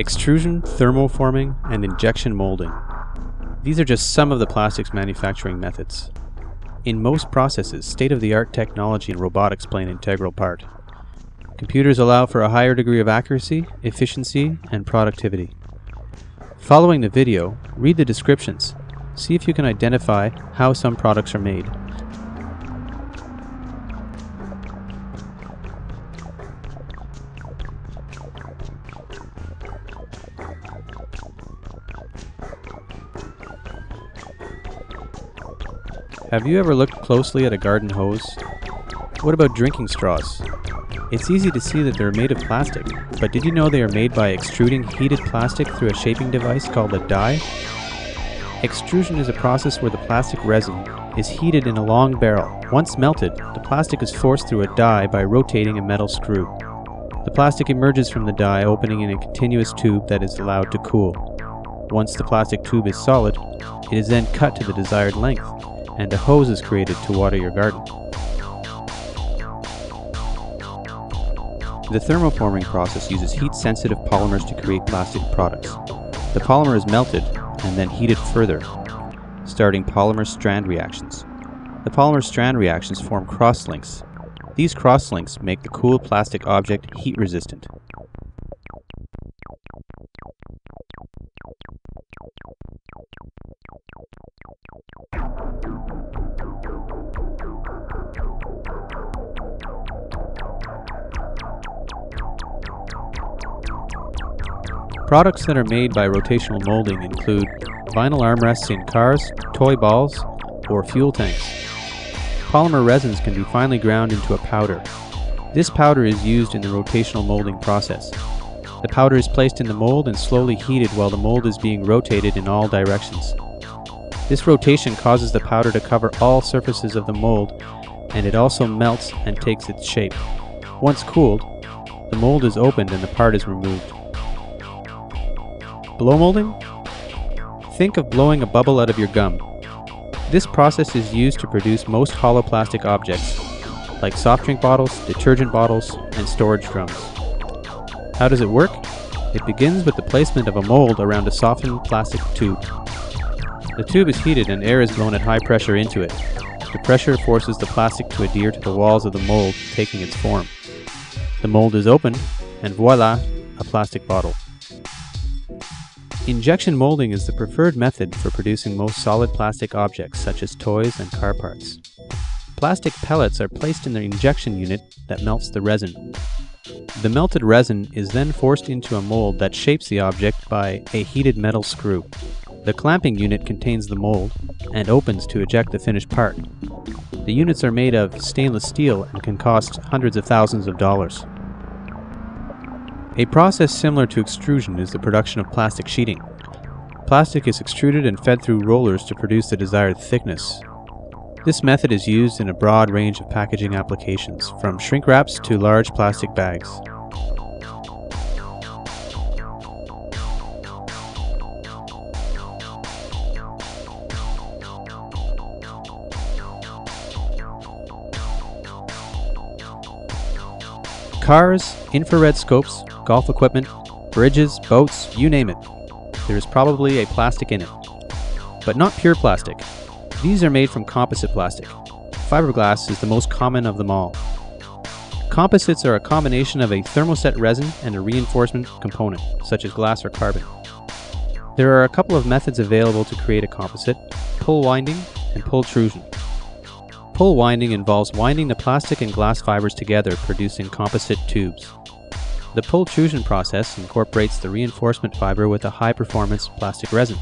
extrusion, thermoforming, and injection molding. These are just some of the plastics manufacturing methods. In most processes, state-of-the-art technology and robotics play an integral part. Computers allow for a higher degree of accuracy, efficiency, and productivity. Following the video, read the descriptions. See if you can identify how some products are made. Have you ever looked closely at a garden hose? What about drinking straws? It's easy to see that they're made of plastic, but did you know they are made by extruding heated plastic through a shaping device called a die? Extrusion is a process where the plastic resin is heated in a long barrel. Once melted, the plastic is forced through a die by rotating a metal screw. The plastic emerges from the die opening in a continuous tube that is allowed to cool. Once the plastic tube is solid, it is then cut to the desired length, and a hose is created to water your garden. The thermoforming process uses heat-sensitive polymers to create plastic products. The polymer is melted and then heated further, starting polymer strand reactions. The polymer strand reactions form crosslinks. These crosslinks make the cool plastic object heat resistant. Products that are made by rotational molding include vinyl armrests in cars, toy balls, or fuel tanks. Polymer resins can be finely ground into a powder. This powder is used in the rotational molding process. The powder is placed in the mold and slowly heated while the mold is being rotated in all directions. This rotation causes the powder to cover all surfaces of the mold and it also melts and takes its shape. Once cooled, the mold is opened and the part is removed. Blow molding? Think of blowing a bubble out of your gum. This process is used to produce most hollow plastic objects, like soft drink bottles, detergent bottles, and storage drums. How does it work? It begins with the placement of a mold around a softened plastic tube. The tube is heated and air is blown at high pressure into it. The pressure forces the plastic to adhere to the walls of the mold, taking its form. The mold is opened, and voila, a plastic bottle. Injection molding is the preferred method for producing most solid plastic objects such as toys and car parts. Plastic pellets are placed in the injection unit that melts the resin. The melted resin is then forced into a mold that shapes the object by a heated metal screw. The clamping unit contains the mold and opens to eject the finished part. The units are made of stainless steel and can cost hundreds of thousands of dollars. A process similar to extrusion is the production of plastic sheeting. Plastic is extruded and fed through rollers to produce the desired thickness. This method is used in a broad range of packaging applications, from shrink wraps to large plastic bags. Cars, infrared scopes, golf equipment, bridges, boats, you name it. There is probably a plastic in it. But not pure plastic. These are made from composite plastic. Fiberglass is the most common of them all. Composites are a combination of a thermoset resin and a reinforcement component, such as glass or carbon. There are a couple of methods available to create a composite, pull winding and pultrusion. Pull winding involves winding the plastic and glass fibers together producing composite tubes. The pultrusion process incorporates the reinforcement fiber with a high-performance plastic resin.